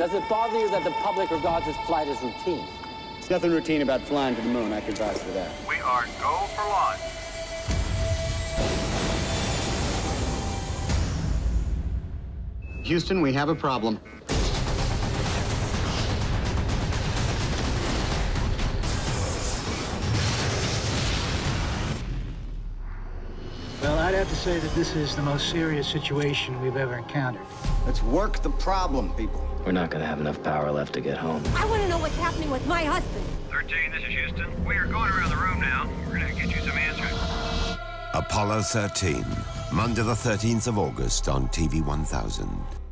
Does it bother you that the public regards this flight as routine? There's nothing routine about flying to the moon. I can vouch for that. We are go for launch. Houston, we have a problem. Well, I'd have to say that this is the most serious situation we've ever encountered. Let's work the problem, people. We're not going to have enough power left to get home. I want to know what's happening with my husband. 13, this is Houston. We are going around the room now. We're going to get you some answers. Apollo 13, Monday the 13th of August on TV 1000.